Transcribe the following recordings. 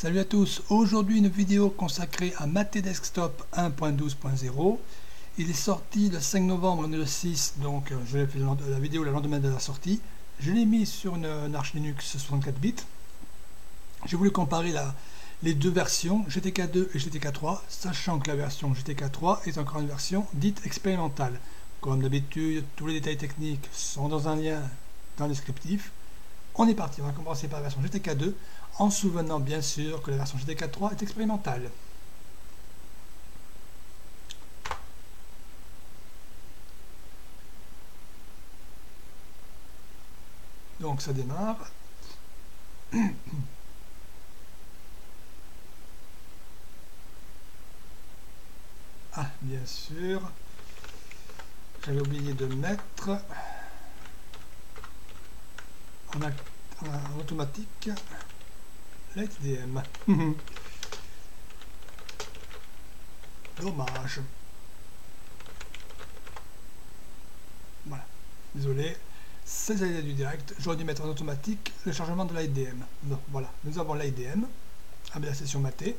Salut à tous, aujourd'hui une vidéo consacrée à Mate Desktop 1.12.0. Il est sorti le 5 novembre le 6, donc euh, je l'ai fait la vidéo le lendemain de la sortie. Je l'ai mis sur une, Arch Linux 64 bits. J'ai voulu comparer les deux versions, GTK2 et GTK3, sachant que la version GTK3 est encore une version dite expérimentale. Comme d'habitude, tous les détails techniques sont dans un lien dans le descriptif. On est parti, on va commencer par la version GTK2 en souvenant bien sûr que la version GTK3 est expérimentale. Donc ça démarre. Ah, bien sûr. J'avais oublié de mettre en, automatique l'HDM. Dommage. Voilà. Désolé. C'est les du direct. J'aurais dû mettre en automatique le chargement de l'IDM. Bon, voilà. Nous avons l'IDM avec la session matée.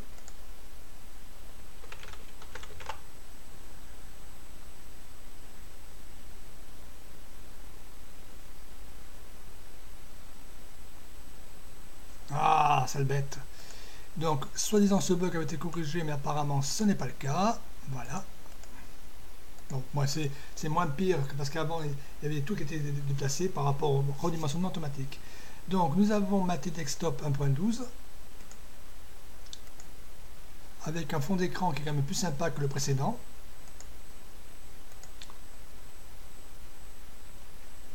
Ah, sale bête. Donc, soi-disant, ce bug avait été corrigé, mais apparemment, ce n'est pas le cas. Voilà. Donc, moi, c'est moins pire parce qu'avant, il y avait tout qui était déplacé par rapport au redimensionnement automatique. Donc, nous avons Mate Desktop 1.12 avec un fond d'écran qui est quand même plus sympa que le précédent.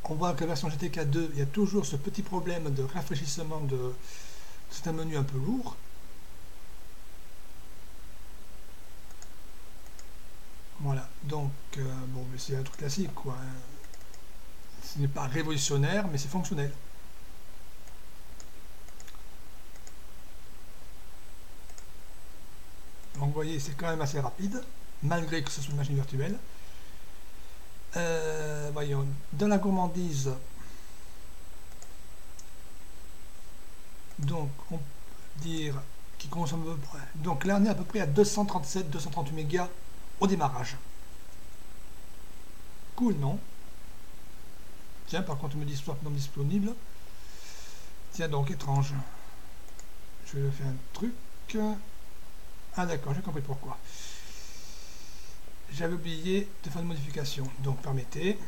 On voit que la version GTK 2, il y a toujours ce petit problème de rafraîchissement de, c'est un menu un peu lourd. Voilà, donc, euh, bon, c'est un truc classique, quoi. Ce n'est pas révolutionnaire, mais c'est fonctionnel. Donc, vous voyez, c'est quand même assez rapide, malgré que ce soit une machine virtuelle. Euh, voyons, dans la gourmandise, Donc, on peut dire qu'il consomme. Donc là, on est à peu près à 237-238 mégas au démarrage. Cool, non? Tiens, par contre, on me dit swap non disponible. Tiens, donc, étrange. Je vais faire un truc. Ah, d'accord, j'ai compris pourquoi. J'avais oublié de faire une modification. Donc, permettez.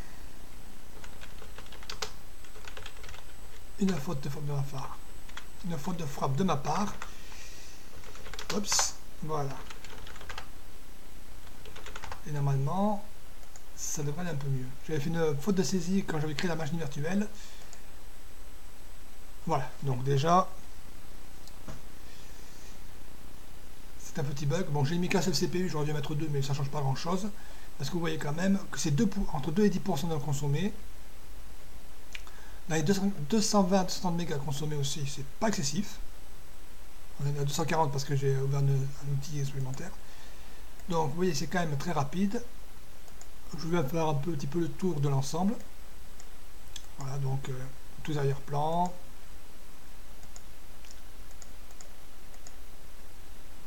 Une faute de forme de phare une faute de frappe de ma part. Oups, voilà. Et normalement, ça devrait aller un peu mieux. J'avais fait une faute de saisie quand j'avais créé la machine virtuelle. Voilà, donc déjà, c'est un petit bug. Bon, j'ai mis qu'un seul CPU, j'aurais dû mettre deux, mais ça change pas grand chose. Parce que vous voyez quand même que c'est entre 2 et 10% de consommer. Là, les 220 230 mégas consommés aussi, c'est pas excessif. On est à 240 parce que j'ai ouvert un, outil supplémentaire. Donc, vous voyez, c'est quand même très rapide. Je vais faire un petit peu le tour de l'ensemble. Voilà, donc, euh, tous les arrière-plans.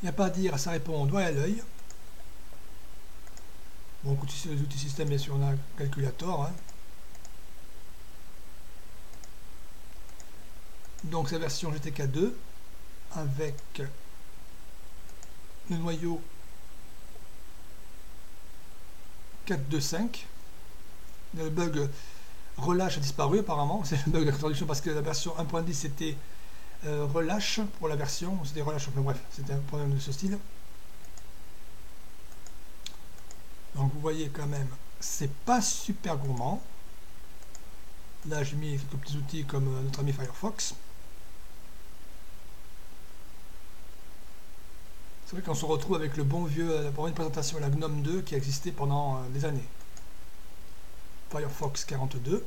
Il n'y a pas à dire, ça répond au doigt et à l'œil. Bon, les outils système, bien sûr, on a un calculateur. Hein. Donc sa version GTK 2 avec le noyau 4.2.5 le bug relâche a disparu apparemment. C'est le bug de traduction parce que la version 1.10 c'était euh, relâche pour la version c'était relâche enfin bref c'était un problème de ce style. Donc vous voyez quand même c'est pas super gourmand. Là j'ai mis quelques petits outils comme euh, notre ami Firefox C'est vrai qu'on se retrouve avec le bon vieux, la bonne présentation, la GNOME 2 qui a existé pendant euh, des années. Firefox 42.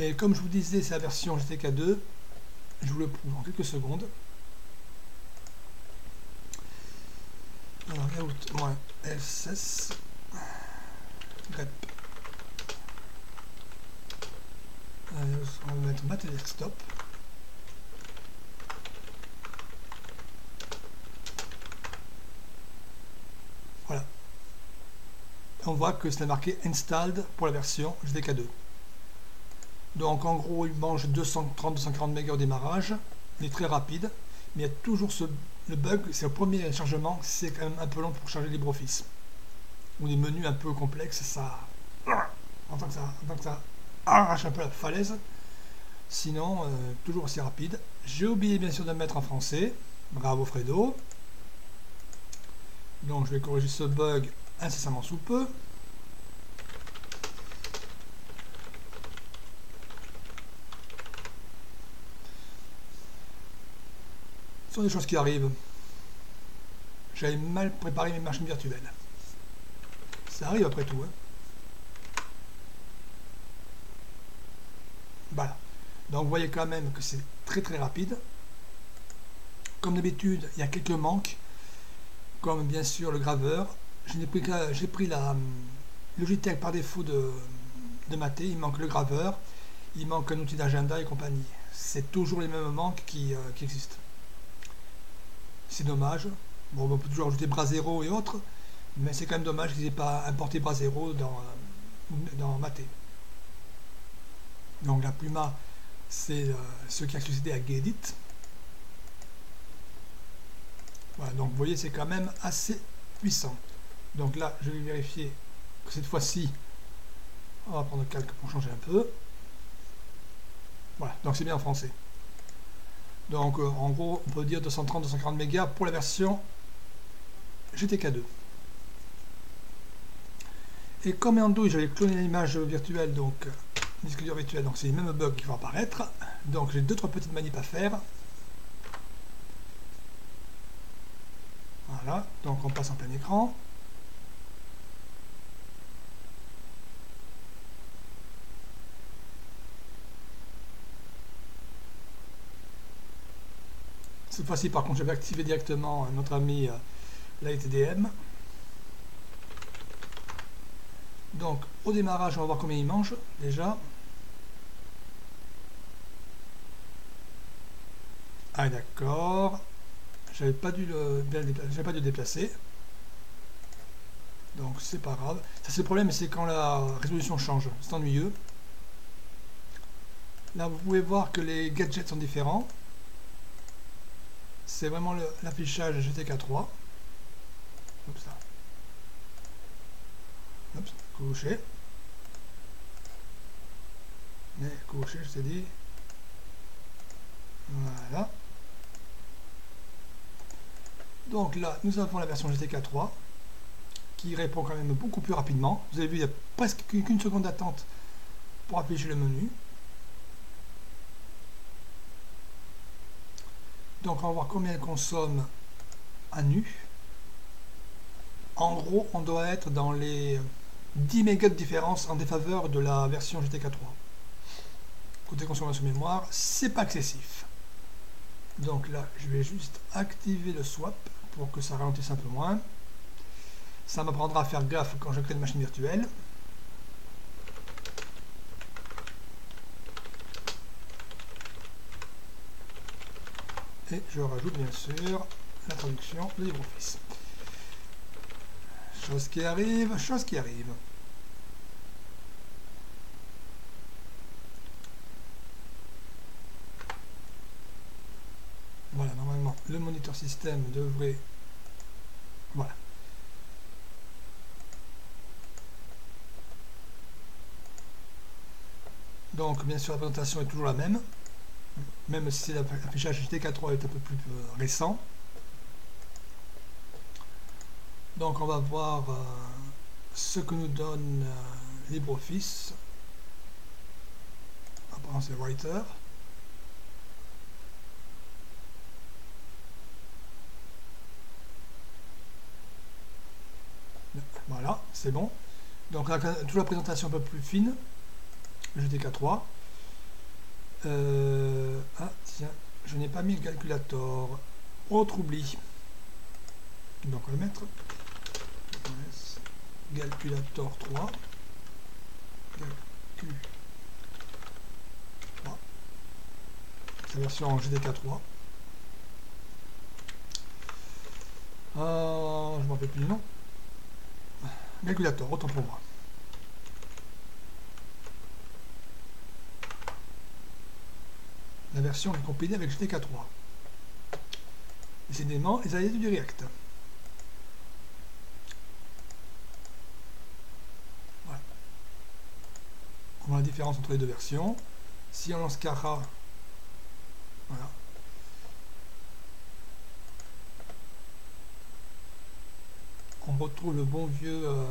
Et comme je vous disais, c'est la version GTK 2. Je vous le prouve en quelques secondes. Alors, out, moins SS, grep. on va mettre Mat Desktop. On voit que c'est marqué installed pour la version GTK 2. Donc en gros, il mange 230-240 MB au démarrage. Il est très rapide, mais il y a toujours ce, le bug, c'est le premier chargement, c'est quand même un peu long pour charger LibreOffice. Ou des menus un peu complexes, ça... En tant que ça, en tant que ça arrache un peu la falaise. Sinon, euh, toujours aussi rapide. J'ai oublié bien sûr de mettre en français. Bravo Fredo. Donc je vais corriger ce bug incessamment sous peu. Ce sont des choses qui arrivent. J'avais mal préparé mes machines virtuelles. Ça arrive après tout. Hein. Voilà. Donc vous voyez quand même que c'est très très rapide. Comme d'habitude, il y a quelques manques, comme bien sûr le graveur. J'ai pris, pris la Logitech par défaut de, de maté, il manque le graveur, il manque un outil d'agenda et compagnie. C'est toujours les mêmes manques qui, euh, existent. C'est dommage. Bon, on peut toujours ajouter Brasero et autres, mais c'est quand même dommage qu'ils n'aient pas importé Brasero dans, euh, dans Maté. Donc la Pluma, c'est euh, ce qui a succédé à Gedit. Voilà, donc vous voyez, c'est quand même assez puissant. Donc là, je vais vérifier que cette fois-ci, on va prendre le calque pour changer un peu. Voilà, donc c'est bien en français. Donc euh, en gros, on peut dire 230-240 mégas pour la version GTK2. Et comme en Andouille, j'avais cloné l'image virtuelle, donc disque dur virtuel, donc c'est les mêmes bugs qui vont apparaître. Donc j'ai deux trois petites manips à faire. Voilà, donc on passe en plein écran. Cette fois-ci, par contre, je vais activer directement notre ami euh, LightDM. Donc, au démarrage, on va voir combien il mange, déjà. Ah d'accord. J'avais pas dû le j'avais pas dû le déplacer. Donc c'est pas grave. Ça c'est le problème, c'est quand la résolution change. C'est ennuyeux. Là vous pouvez voir que les gadgets sont différents. C'est vraiment l'affichage GTK 3. Comme. Mais coucher, je t'ai dit. Voilà. Donc là, nous avons la version GTK 3 qui répond quand même beaucoup plus rapidement. Vous avez vu, il n'y a presque qu'une seconde d'attente pour afficher le menu. Donc on va voir combien elle consomme à nu. En gros, on doit être dans les 10 mégas de différence en défaveur de la version GTK 3. Côté consommation mémoire, c'est pas excessif. Donc là, je vais juste activer le swap pour que ça ralentisse un peu moins. Ça m'apprendra à faire gaffe quand je crée une machine virtuelle. Et je rajoute bien sûr la traduction de LibreOffice. Chose qui arrive, chose qui arrive. Voilà, normalement, le moniteur système devrait... Voilà. Donc, bien sûr, la présentation est toujours la même, même si l'affichage HTK3 est un peu plus euh, récent. Donc, on va voir euh, ce que nous donne euh, LibreOffice. Apparemment, c'est Writer. Voilà, c'est bon. Donc là, toute la présentation un peu plus fine. GTK 3. Euh, ah, tiens, je n'ai pas mis le calculator. Autre oubli. Donc on va mettre calculator 3. Calcul 3. C'est la version GTK 3. Ah, je m'en rappelle plus du nom. calculateur, autant pour moi. La version est compilée avec GTK3. Décidément, ils allaient du React. Voilà. On voit la différence entre les deux versions. Si on lance Kara, voilà. On retrouve le bon vieux euh,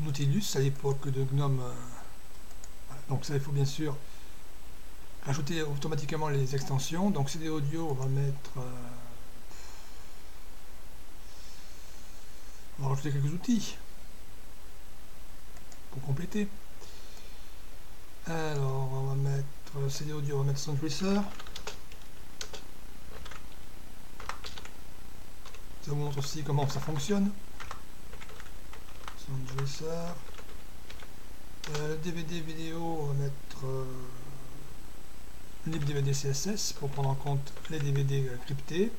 Nautilus à l'époque de GNOME. Euh, donc ça, il faut bien sûr ajouter automatiquement les extensions. Donc CD audio, on va mettre... Euh, on va rajouter quelques outils pour compléter. Alors, on va mettre CD audio, on va mettre Soundtracer. Ça vous montre aussi comment ça fonctionne. Soundtracer. Euh, DVD vidéo, on va mettre euh, lib DVD CSS pour prendre en compte les DVD cryptés.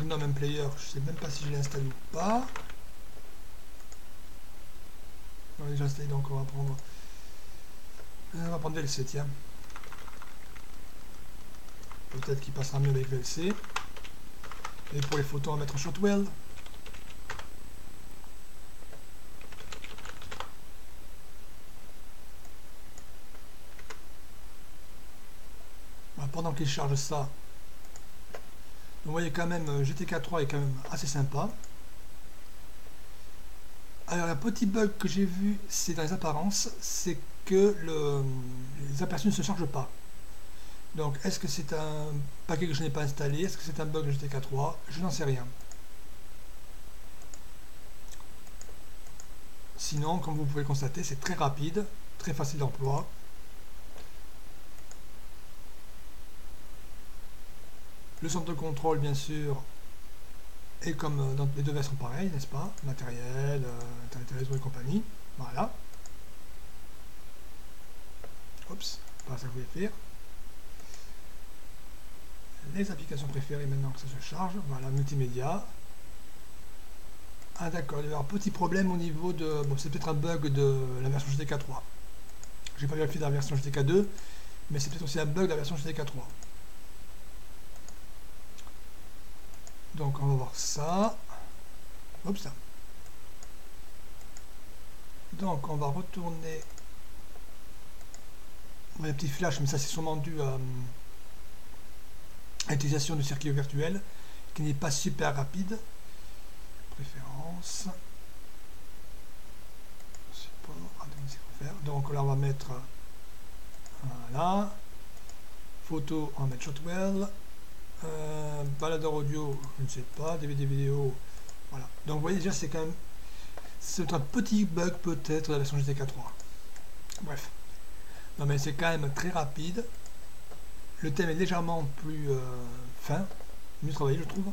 GNOME Player, je sais même pas si je l'ai installé ou pas. On l'a déjà installé donc on va prendre on va prendre VLC, tiens. Peut-être qu'il passera mieux avec VLC. Et pour les photos, on va mettre Shotwell. Pendant qu'il charge ça, vous voyez quand même, euh, GTK 3 est quand même assez sympa. Alors, un petit bug que j'ai vu, c'est dans les apparences, c'est que le, les aperçus ne se chargent pas. Donc, est-ce que c'est un paquet que je n'ai pas installé? Est-ce que c'est un bug de GTK 3 Je n'en sais rien. Sinon, comme vous pouvez constater, c'est très rapide, très facile d'emploi. Le centre de contrôle, bien sûr, est comme dans les deux versions pareilles, n'est-ce pas? Matériel, euh, Internet réseau et compagnie. Voilà. Oups, pas ça que vous voulez faire. Les applications préférées maintenant que ça se charge. Voilà, multimédia. Ah d'accord, il y a un petit problème au niveau de... Bon, c'est peut-être un bug de la version GTK 3. J'ai pas vérifié dans la version GTK 2, mais c'est peut-être aussi un bug de la version GTK 3. Donc on va voir ça. Donc on va retourner on a un petit flash, mais ça c'est sûrement dû à, l'utilisation du circuit virtuel qui n'est pas super rapide. Préférence. Donc là on va mettre voilà. Photo, on va mettre Shotwell. Euh, baladeur audio, je ne sais pas. DVD vidéo. Voilà. Donc vous voyez déjà c'est quand même c'est un petit bug peut-être de la version GTK 3. Bref. Non mais c'est quand même très rapide. Le thème est légèrement plus euh, fin, mieux travaillé je trouve.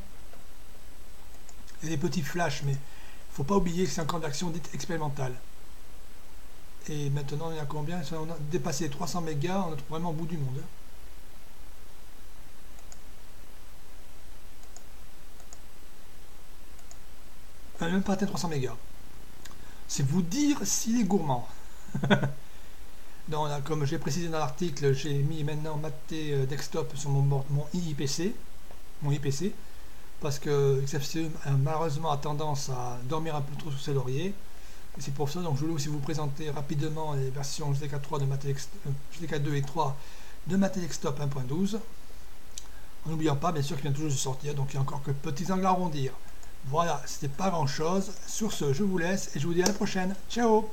Il y a des petits flashs, mais faut pas oublier que c'est encore une version dite expérimentale. Et maintenant, il y a combien? On a dépassé les 300 mégas, on est vraiment au bout du monde. Enfin, même atteint 300 mégas. C'est vous dire s'il est gourmand. comme j'ai précisé dans l'article, j'ai mis maintenant Maté euh, Desktop sur mon, mon IPC, mon IPC, parce que XFCE malheureusement a tendance à dormir un peu trop sur ses lauriers. C'est pour ça donc je voulais aussi vous présenter rapidement les versions GTK 3 de GTK 2 et 3 de Maté Desktop 1.12. En n'oubliant pas bien sûr qu'il vient toujours de sortir, donc il y a encore que petits angles à arrondir. Voilà, c'était pas grand chose. Sur ce, je vous laisse et je vous dis à la prochaine. Ciao